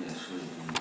也是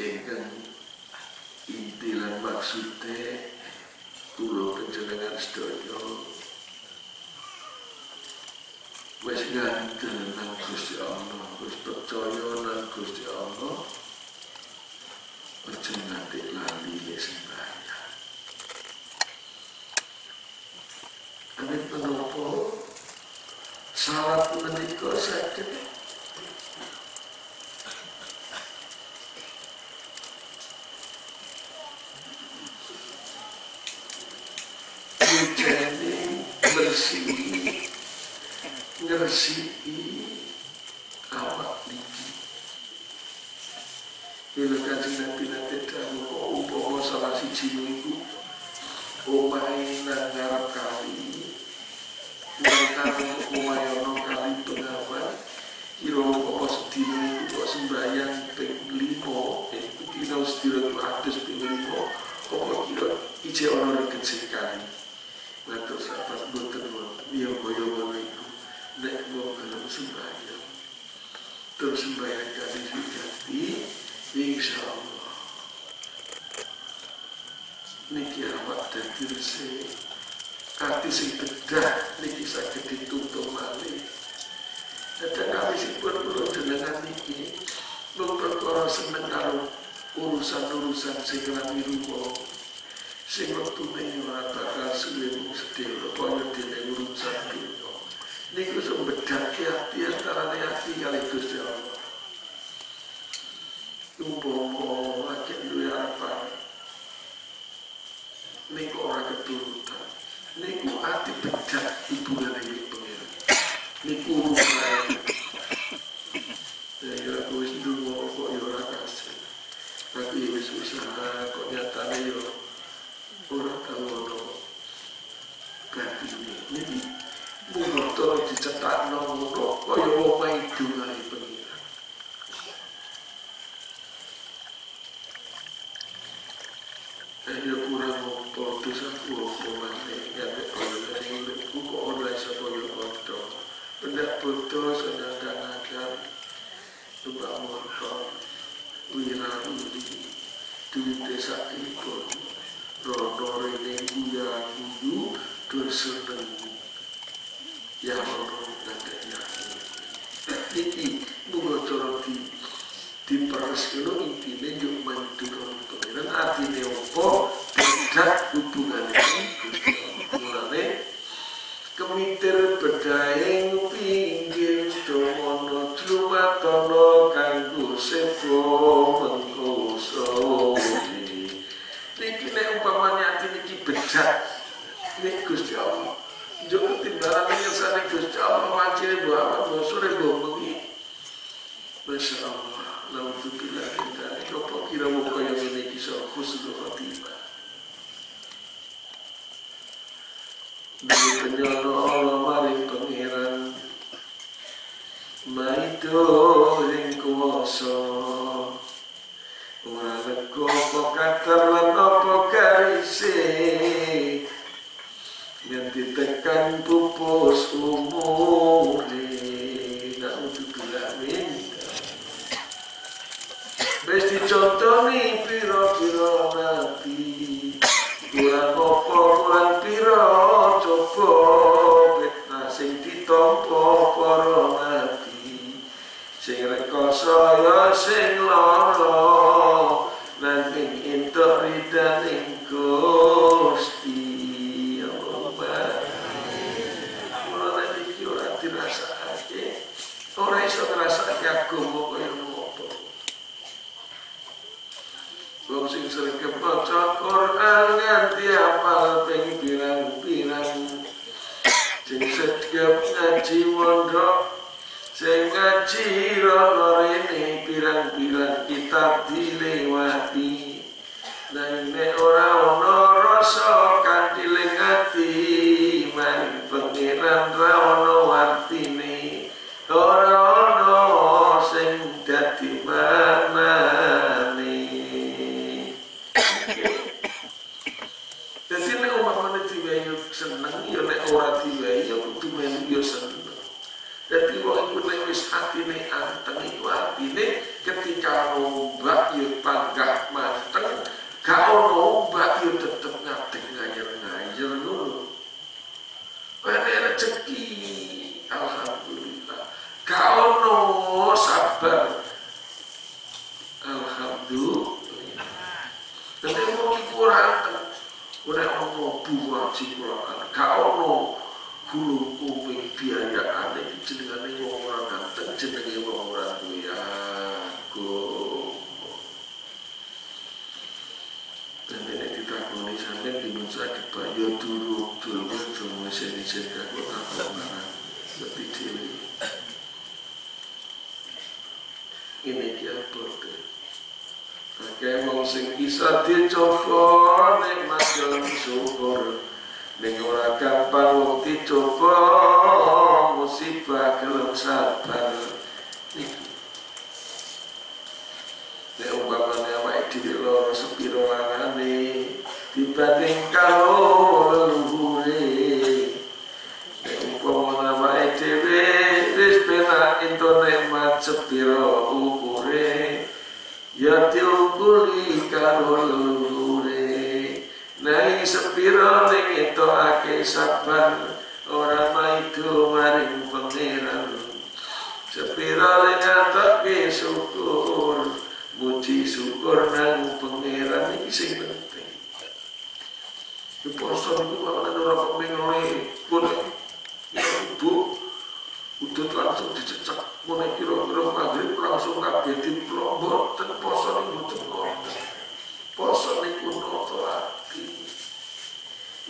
Ingkang inti lan maksude kula panjenengan sedaya wis ngandel nang Gusti Allah, wis percaya nang Gusti Allah. Aja nganti lali sembahyang. Kabeh pendopo salat menika sakit versi, nei versi hormat dan dirisi kati sing bedah niki sakit ditutup malih dan kami sing pun perlu jenengan niki nun perkara seneng karo urusan-urusan sing lami rupa sing waktu ning ora bakal suwe mung sedhela kaya dene urusan dunya niku sembedhake hati antarane hati kali Gusti Allah umpama niku ora keturutan niku ati pecah ibu lan ibu pengen niku urus iki bungotoro di di prasono iki menjo mantuno pengiran ati ne opo tidak hubungan iki kemiter berdaya of uh,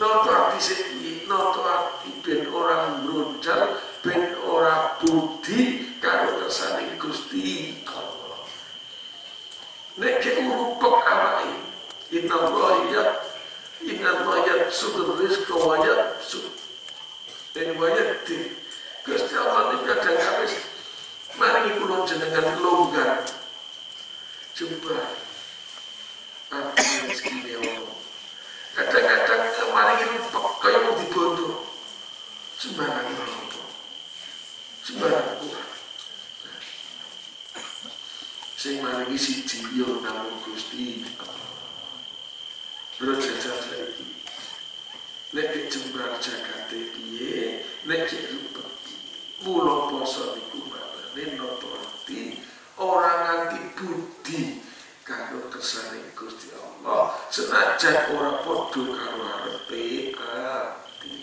Noto abdi sepiye, noto ben orang mlonjal, ben orang budi karo kersane Gusti Allah. Nek ke urupok awake, inna wajat, ya inna Allah ya sudul wajat. wa ya aceh ora podo karo arepe ati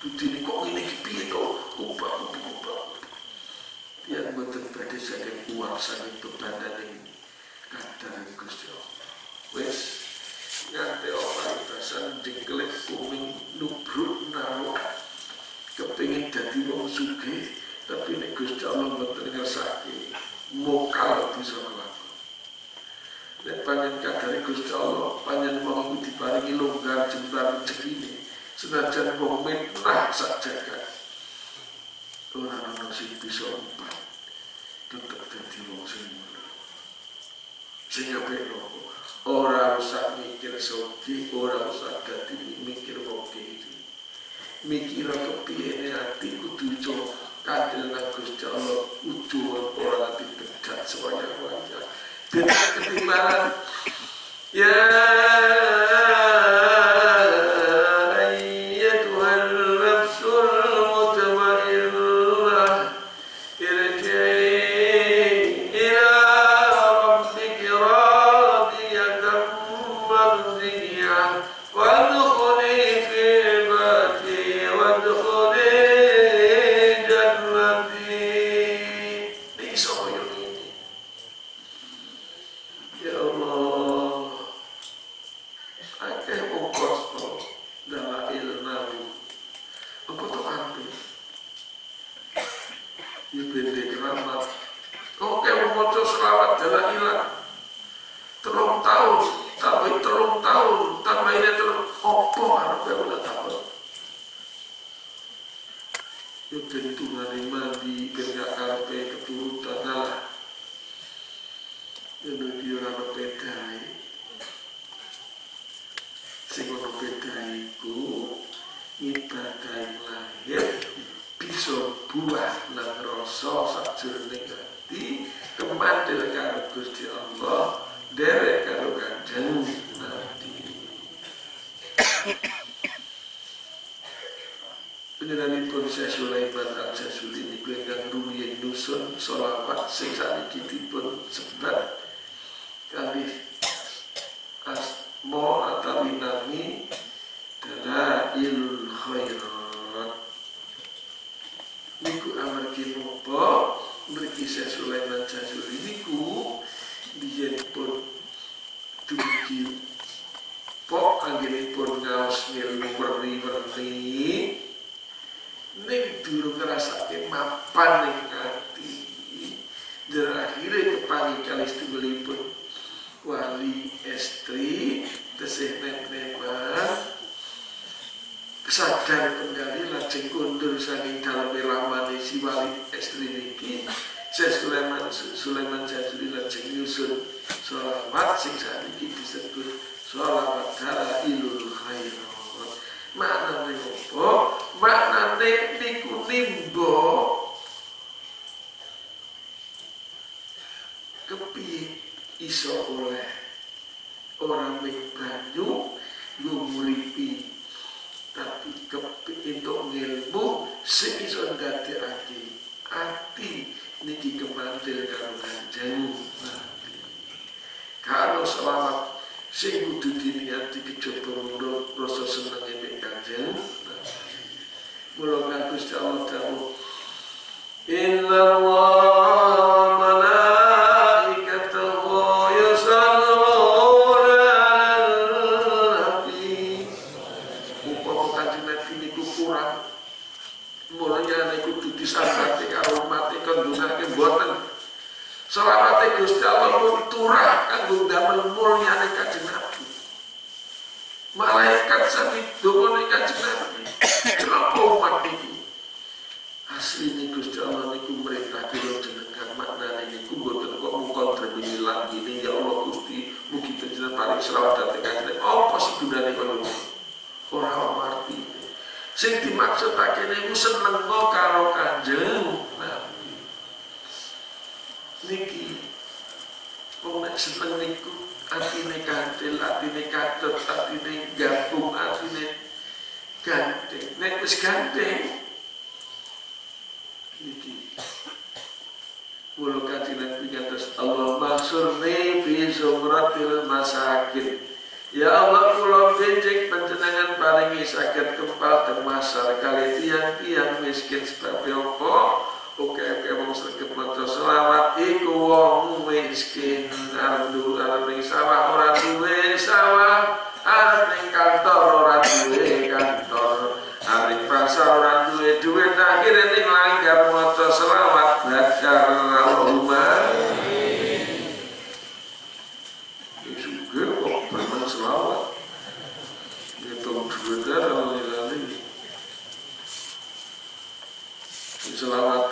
budine kok ngene iki piye to? Ubah ubah ubah mboten badhe saking kuat saking tebandane kata Gusti Allah. Wis nganti ora pesen dikelip kuming nubruk nawa kepengin dadi wong sugih tapi nek Gusti Allah mboten ngersake mokal bisa Gusti Allah panjen mau diparingi longgar jembar rezekine senajan wong mitrah sak jagat. Ora ana sing bisa empat tetep dadi wong sing mulya sing apik lho. Ora usah mikir soki ora usah dadi mikir wong itu mikir kepiye ne ati kudu iso kadel nang Gusti Allah kudu ora ati bedak sewaya-waya Ketimbangan Yeah. Estri niki saya Sulaiman Sulaiman Jazuli lajeng nyusun sholawat sing sakniki disebut sholawat dara ilul khairat maknane apa maknane niku nimba kepiye iso oleh orang ming banyu nguripi tapi kepi entuk ngilmu sing iso niki kemantil karo kanjeng kalau selamat sing kudu diniati kejaba mulut rasa seneng mek kanjeng. Mula kan Gusti Allah Inna Allah malaikatahu yusalluna 'alan nabi Upama kanjeng Nabi niku kurang Mulanya niku kudu disambati karo mati kandungake mboten Selawate Gusti Allah pun turah kanggo damel mulyane kanjeng Nabi. Malaikat sami dongane kanjeng Nabi. Kenapa umat ini? Asli ini Gusti Allah niku merintah kula jenengan maknane niku mboten kok mukon demi lagi ini ya Allah Gusti mugi paring selawat dhateng kanjeng. Apa sih gunane kono? Ora arti. Sing dimaksudake niku seneng karo kanjeng Nabi. niki wong nek seneng niku atine kantil, atine katut, atine gabung, atine ganteng. Nek wis ganteng niki Mula kantilan pingatas Allah maksurni fi zumratil masakin Ya Allah kula benjing panjenengan paringi sakit kempal dan masar kali tiang-tiang miskin sebab apa? Oke, oke, wong sregep maca selawat iku wong miskin arep ndu arep ning sawah ora duwe sawah. Arep kantor ora duwe kantor. Arep pasar ora duwe duwe akhire ning Shalom.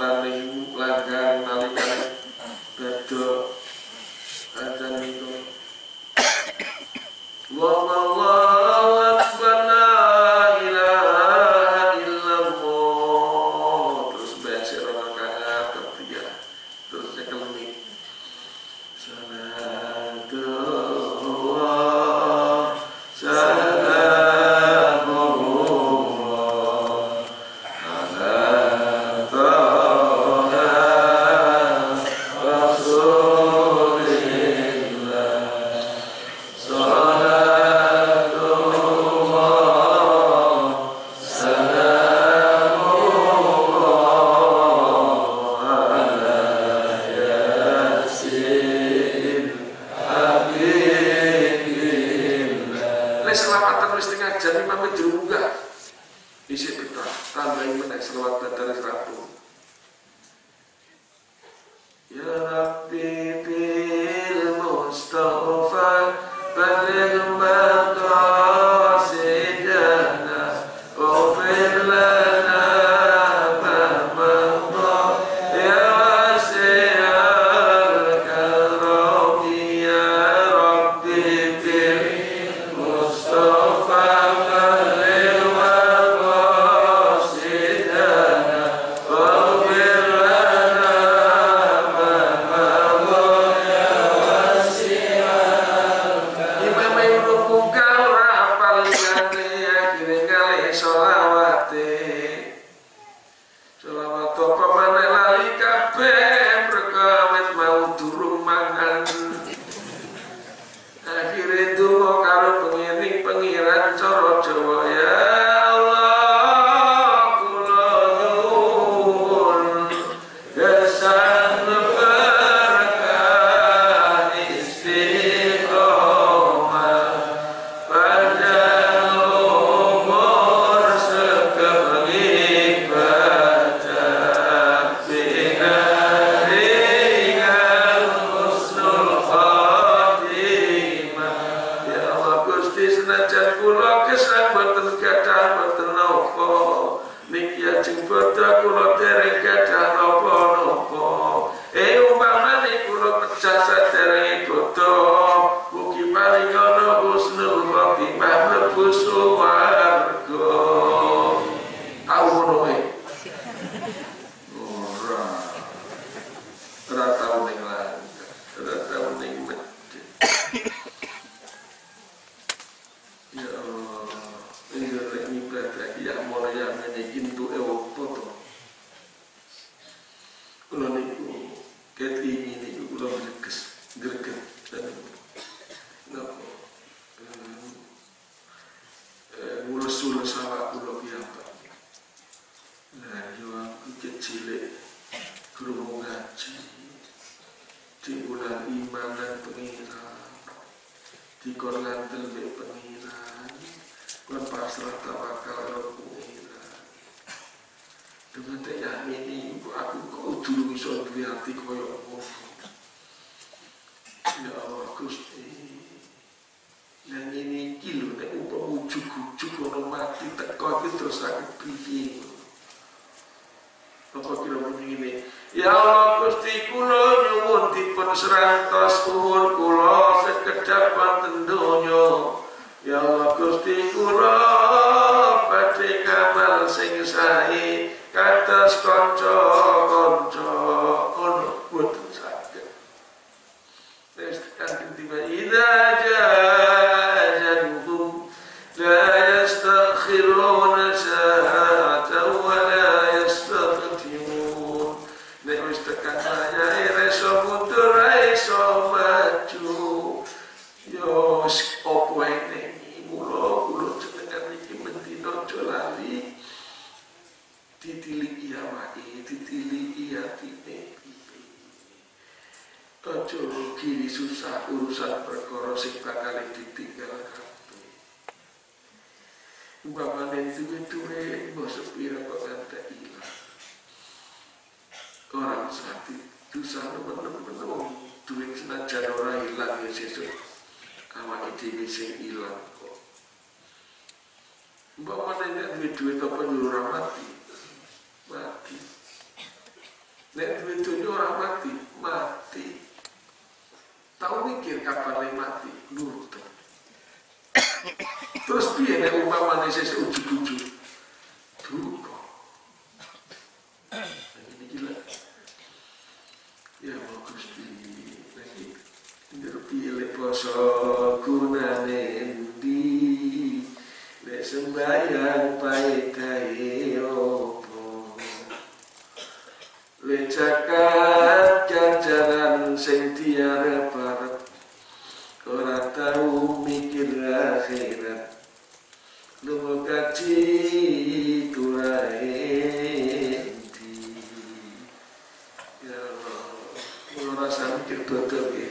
os opo ini mula kula jenengan iki mendina aja lali. Ditiliki iya awake ditiliki iya atine aja kiri susah urusan perkara sing bakal ditinggal kabeh. Umpamane duwe-duwe mbok sepira kok ngantek ilang. Orang sakti susah nemen-nemen duit senajan ora ilang ya sesuk awake dhewe sing ilang kok. Umpamane nek duwe duit apa yo ora mati. Mati. Nek duwe dunya ora mati mati. Tau mikir kapan mati nurut. Terus piye nek umpamane sesuk ujug-ujug duka. Ya, bagus di lagi. Ini rupiah leposo. bayang paitai opo Lecakat jajaran sentia reparat Kora tahu mikir akhirat. Lumo kaji kurahenti Ya Allah, kurasa mikir tutup ya.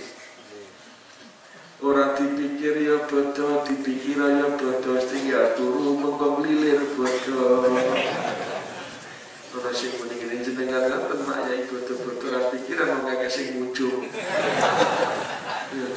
di pikirannya bodoh sing ya turu mengkong lilir bodoh Ono sing muni jenengan kan mak ya bodoh-bodoh ra pikiran mung sing ujung Ya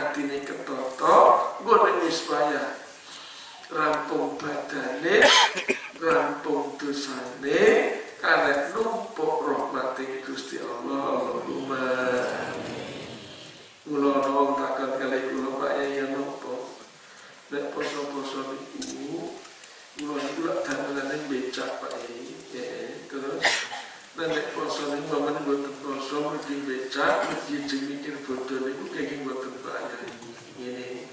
atine ketoto goreng ispaya rampung badane rampung dosane karet numpuk rahmati Gusti Allah. Allahumma wong takon kali kula Pak Yaya numpuk. Nek poso-poso niku ngulon iku lak dalane becak Pak Yaya terus? pendek poso ini mama ini buat poso di beca di jemikin foto ini bu kayak buat tempatnya ini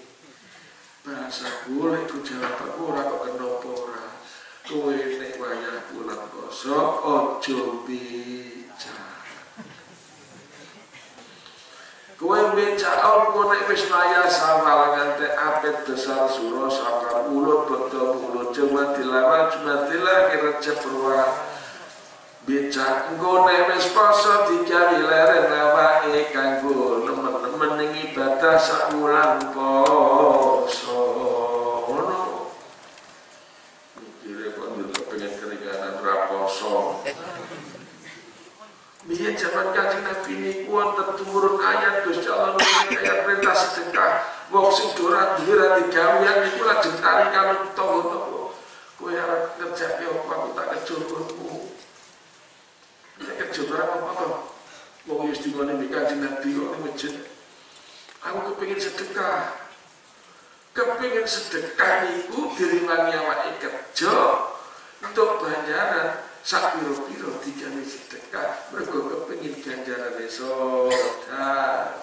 bahasa boleh ku jawab aku orang kok kenopo ora. Kue nek wayah pulang poso aja beca. Kue beca om kue nek wis maya sama ngante apet dasar suro sama ulo betul ulo cuma dilarang cuma dilarang kira cepurwa becak engko nek wis poso digawe leren awake kanggo nemen-nemen ning ibadah sak wulan poso. Ngono. Mikire kok yo pengen keringanan ra poso. Biar zaman kaji Nabi ini wonten turun ayat Gusti Allah ayat perintah sedekah. Wong sing doran duwe ra digawean iku lajeng tarikan utawa-utawa kowe arep ngerjake apa aku tak kejurku Nek kerja barang apa to? Wong wis dingone nek kanjeng Nabi kok masjid. Aku kepengin sedekah. Kepengin sedekah niku dirimangi awake kerja untuk bayaran sak piro-piro digawe sedekah mergo kepengin ganjaran sedekah.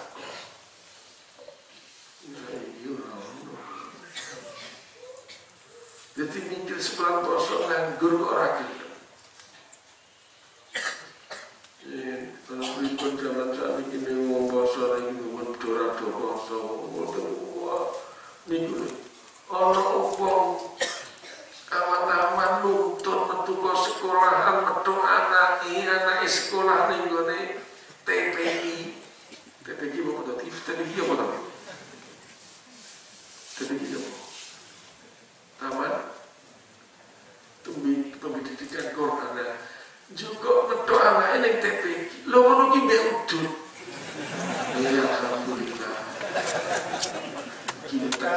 Jadi mikir sebulan poso nganggur kok ora gelem. Kalau ini nuntun sekolahan anak anak sekolah TPI TPI apa apa taman tumbi pendidikan Quran juga metu anak ini TPI lo ngono ki mbek udut. Ya alhamdulillah. Kita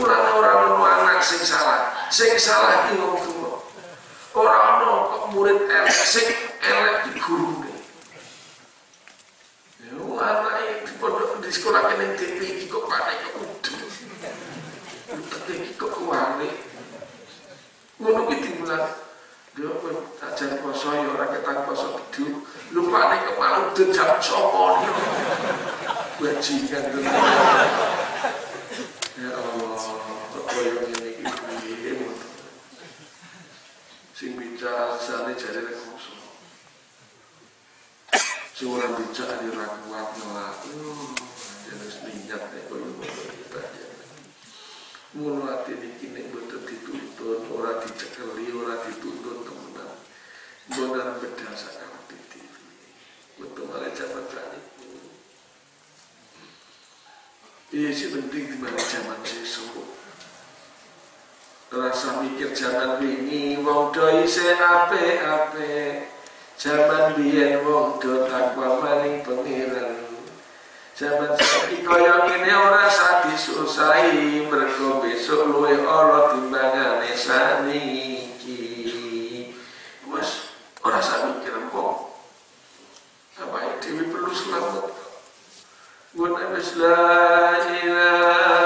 ora ora ono anak sing salah. Sing salah ki wong tuwa. Ora ono kok murid elek sing elek di gurune. Ya anak di pondok di sekolah kene TPI kok panik kok udut. TPI kok kuwane ngono ki timbulan dia pun ajar poso ya orang ketang poso tidur lupa nih kepala udah jam sopo nih. Bajingan tuh. Ya Allah kok koyo ini ibu sing bicara sana jari rekoso Seorang bicara di rakuat nolak. Jadi selingat nih koyo Mulu hati ini kini betul dituntun, orang dicekeli, orang dituntun temenan. Benar berdasarkan. Malah zaman tadi. Iya sih penting di mana zaman sesuk. Rasa mikir zaman ini, wong doi se ape ape. Zaman biyen wong do takwa maring pengiran. Zaman saiki kaya ngene ora sak disusahi mergo besok luwe ala timbangane saniki. Wes ora. Apa dewi perlu selamat. Wis la ilaha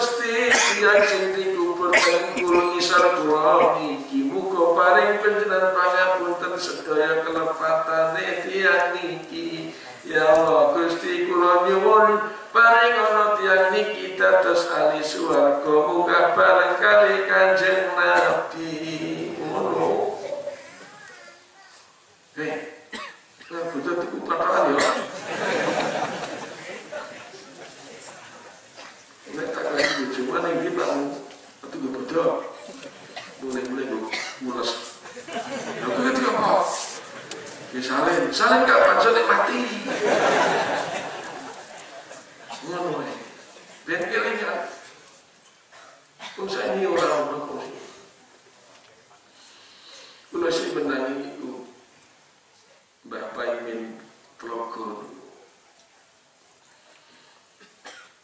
Gusti, yang sing dikubur dan kurung isar kula niki muga paring panjenengan pangapunten sedaya kelepatane tiyang niki. Ya Allah Gusti kula nyuwun paring ana tiyang niki dados ahli swarga muga bareng kali Kanjeng Nabi. Ngono. Hei, lah butuh dikubur ya. Nek tak lagi mana yang kita mau Itu gue bodoh Mulai-mulai gue mules. Lalu gue ketika apa? Ya salin. Salin kapan? Salin mati. Ngono ya Kok saya ini orang-orang kok Kula sih menangi itu Bapak Imin Telogor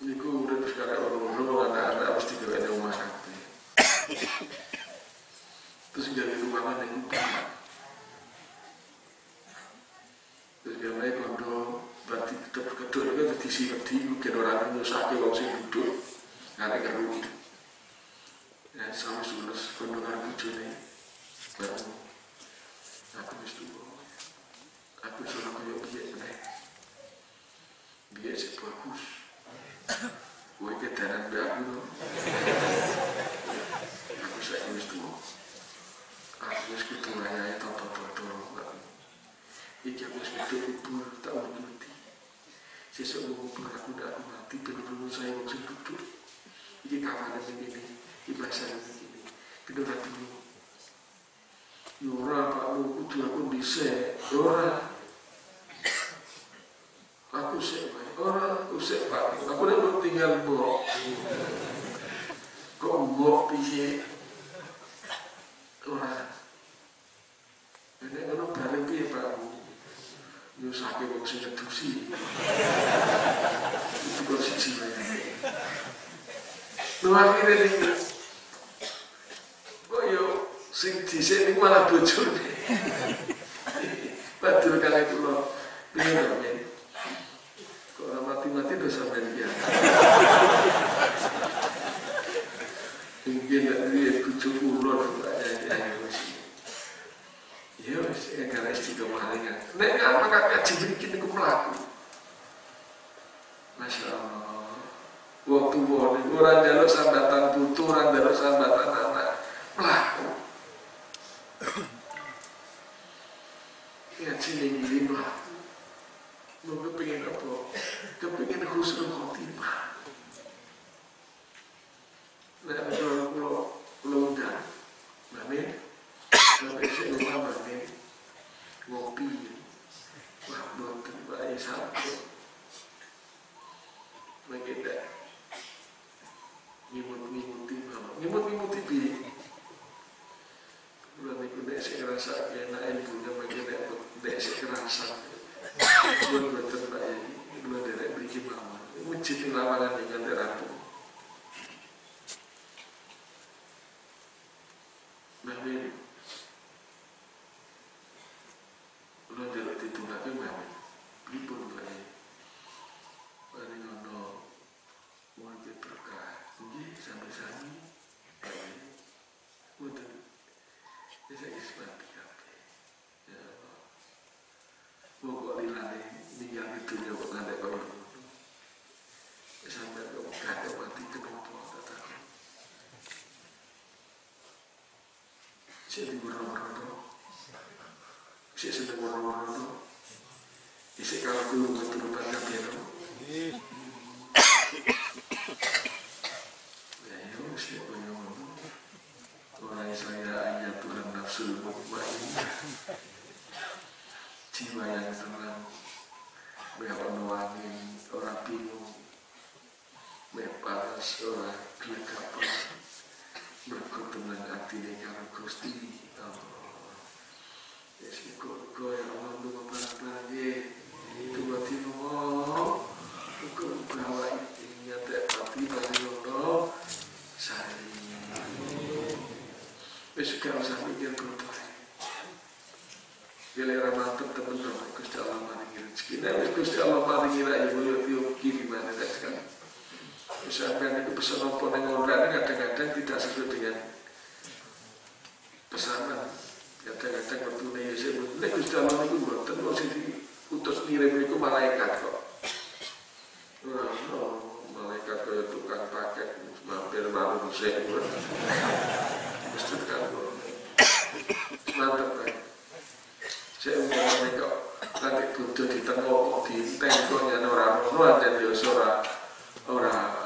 Niku udah sekarang orang-orang anak-anak mesti gawe di rumah kabeh. Terus jadi ruangan yang utama. Terus dia naik kondo berarti kedua kedua itu jadi si wedi mungkin orang nyusake wong sing duduk ngarep keru. Ya sama sulus kondo karo bojone. Baru aku wis tuwa. Aku suruh koyo piye meneh. Biar sih bagus. Gue kedaran be aku tuh. Aku saya wis tuwa. Aku wis ketua ya toto-toto. Iki aku wis ketua kubur tak mau mati. Sesuk mau kubur aku ndak aku mati bener saya wong sing duduk. Iki kafaran ini iki bahasa ini. Kedua dulu. Yora Pak Lu kudu aku dhisik. Ora. Aku sik wae. Ora aku sik Pak. Aku nek belum tinggal mbok. Kok mbok piye? Ora. Nek ngono bareng piye Pak? Nyusake wong sing ngedusi. Itu kok siji wae. Lu akhirnya ini Kok yo sing dhisik niku malah bojone. Badur kali kula. Piye to, Men? Kok ora mati-mati dosa men dia. Mungkin nek dia kucu ulur ya ya wis. Ya wis ya gara istiqomah kan. Nek apa kakak jibril kini ku mlaku. Masya Allah. Waktu wong niku ora njaluk sambatan putu, ora njaluk sambatan anak. Mlaku. Ya cilik ini mlaku. Mau kepingin apa? Kepingin husnul khotimah. Nah, kalau pulau pulau undang, Mami, kalau isi rumah Mami, ngopi, wah boten bayi satu, Maganda, ngimut-ngimuti mama, ngimut-ngimuti bi. Bulan itu dek saya ngerasa enak ibunya Maganda, dek saya ngerasa. Bulan boten bayi, bulan derek beri mama, wujud lawangan dengan derapu. Mami, lo delok ditungake mami, pripun bae. Paling ono mulai berkah, nggih sami-sami. Bae. Mboten. Bisa ismati kabeh. Ya Allah. Pokok lilane ninggal itu ya kok ngantek kok gak mati kenapa tak tahu. Jadi berapa-berapa Saya sedang berapa-berapa Isi kalau dulu betul-betul kabeh no. Ya ya siapa yang ngomong Orang saya ayat Tuhan nafsu mutmainah Jiwa yang tenang Mewah nuangin Orang bingung Meparas orang gelagapan berketenan hati dengan Gusti Allah. Ya sih kok kau yang Allah lu barang-barang ye. Itu berarti mau kau bawa ini nyata hati bagi Wis gak usah mikir bodoh. Gilera mantep temen dong, Gusti Allah maringi rezeki. Nah, wis Gusti Allah maringi rakyat yo yo kiriman ya kan. Apa neng online kadang-kadang tidak sesuai dengan pesanan. Kadang-kadang waktu nih saya nek Gusti Allah itu buatan kok sing utus ngirim itu malaikat kok. Ono malaikat kaya tukang paket mampir malu sik. Mesti kan mantap kan. Saya umumnya kok nanti butuh di tengok di tengoknya orang orang dan dia ora ora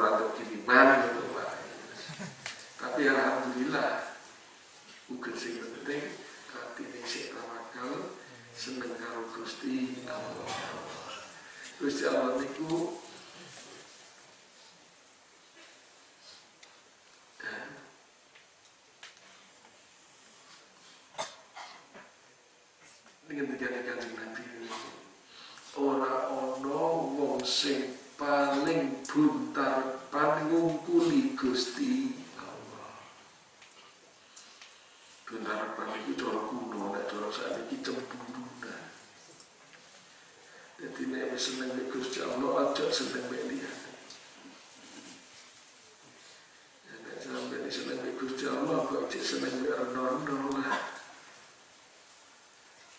untuk kiriman gitu Pak. Tapi alhamdulillah mungkin sing penting hati ini sik tawakal seneng karo Gusti Allah. Gusti Allah niku dengan terjadi kanjeng Nabi ora ono sing paling buntar pangungkuli Gusti Allah. Buntar paling itu cara kuno, nek cara saat ini cemburu nah. Jadi nek wis seneng mek Gusti Allah aja seneng. Ya, seneng Gusti Allah kok aja seneng lah.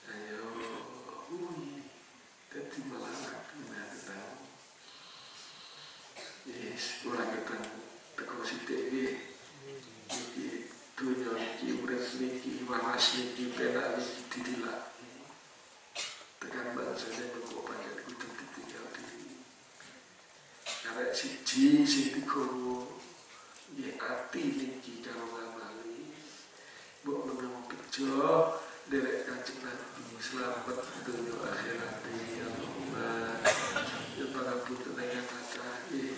Ayo, malah Orang ketemu teko sithik iki. Iki dunya iki urip niki waras niki penak niki didilak. Tekan bangsa ini kok pakai kudu ditinggal diri. Karek siji sing dikono ya ati niki karo ngamali. Mbok menang bejo derek kanjeng Nabi selamat dunia akhirat ya Allahumma ya para putra yang kata ya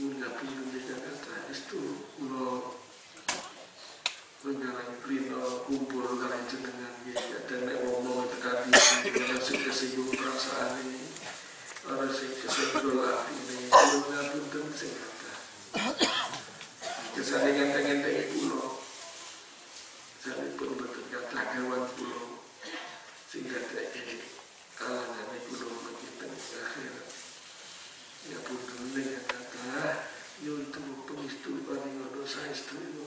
Ngapun dunia kata itu ulo mengarang prino kumpul kalian jenengan ya dan nek ngomong tekadi masuk kesinggung perasaan ini orang sing kesenggol hati ini ulo ngapun dan sing kata kesandingan tengen-tengen ulo saya pun betul kata kawan pulau sehingga tak ini kalangan ini pulau bagi akhirat ya pun kata itu pengistu paling ada saya istri itu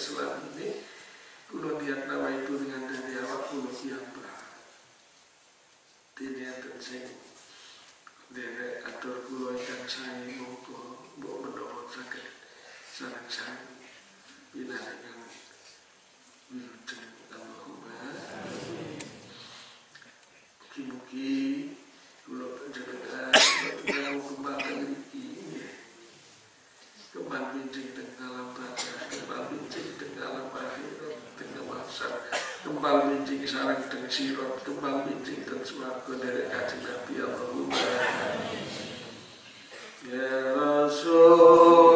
ini kulo niat nama itu dengan dari awak kulo piyambak diniatan sing derek atur kulo ingkang sae monggo mbok menawa saged sareng sareng pinangan wilujeng Allahumma kulo panjenengan mau kembang mriki kembang bincang teng alam barzah kembang bincang teng alam akhirat teng mahsyar kembang bincang sarang teng sirat kembang bincang teng swarga dari kanjeng Nabi Allahumma ya Rasul